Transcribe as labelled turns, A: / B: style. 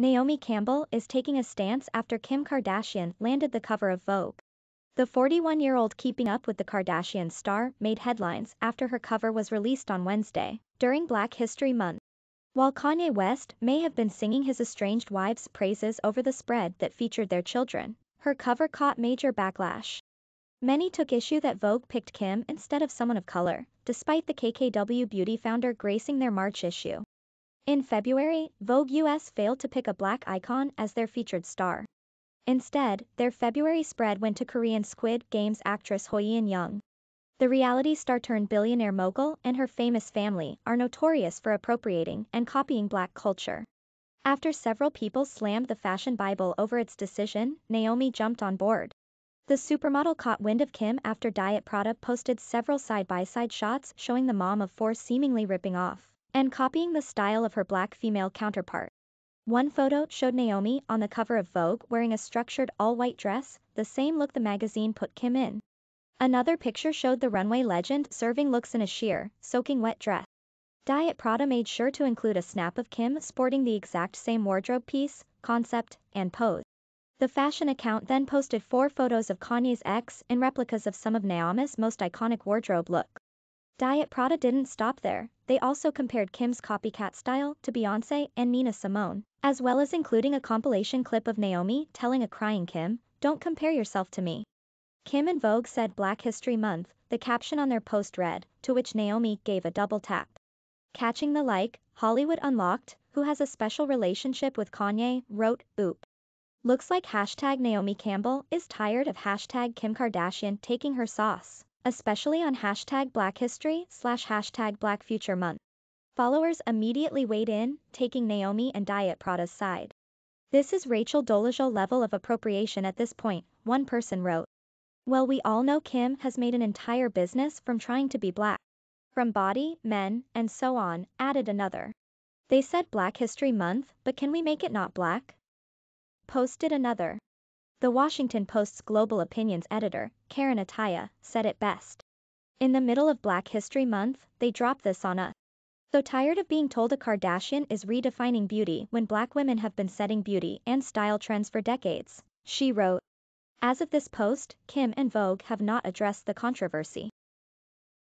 A: Naomi Campbell is taking a stance after Kim Kardashian landed the cover of Vogue. The 41-year-old Keeping Up with the Kardashians star made headlines after her cover was released on Wednesday, during Black History Month. While Kanye West may have been singing his estranged wife's praises over the spread that featured their children, her cover caught major backlash. Many took issue that Vogue picked Kim instead of someone of color, despite the KKW Beauty founder gracing their March issue. In February, Vogue US failed to pick a black icon as their featured star. Instead, their February spread went to Korean Squid Games actress HoYeon Jung. The reality star turned billionaire mogul and her famous family are notorious for appropriating and copying black culture. After several people slammed the fashion Bible over its decision, Naomi jumped on board. The supermodel caught wind of Kim after Diet Prada posted several side-by-side -side shots showing the mom of four seemingly ripping off and copying the style of her black female counterpart. One photo showed Naomi on the cover of Vogue wearing a structured all-white dress, the same look the magazine put Kim in. Another picture showed the runway legend serving looks in a sheer, soaking wet dress. Diet Prada made sure to include a snap of Kim sporting the exact same wardrobe piece, concept, and pose. The fashion account then posted four photos of Kanye's ex in replicas of some of Naomi's most iconic wardrobe looks. Diet Prada didn't stop there, they also compared Kim's copycat style to Beyonce and Nina Simone, as well as including a compilation clip of Naomi telling a crying Kim, don't compare yourself to me. Kim and Vogue said Black History Month, the caption on their post read, to which Naomi gave a double tap. Catching the like, Hollywood Unlocked, who has a special relationship with Kanye, wrote, oop. Looks like hashtag Naomi Campbell is tired of hashtag Kim Kardashian taking her sauce especially on hashtag Black History slash hashtag Black Future Month. Followers immediately weighed in, taking Naomi and Diet Prada's side. This is Rachel Dolezal level of appropriation at this point, one person wrote. Well we all know Kim has made an entire business from trying to be black. From body, men, and so on, added another. They said Black History Month, but can we make it not black? Posted another. The Washington Post's global opinions editor, Karen Attiah, said it best. In the middle of Black History Month, they dropped this on us. So tired of being told a Kardashian is redefining beauty when black women have been setting beauty and style trends for decades, she wrote. As of this post, Kim and Vogue have not addressed the controversy.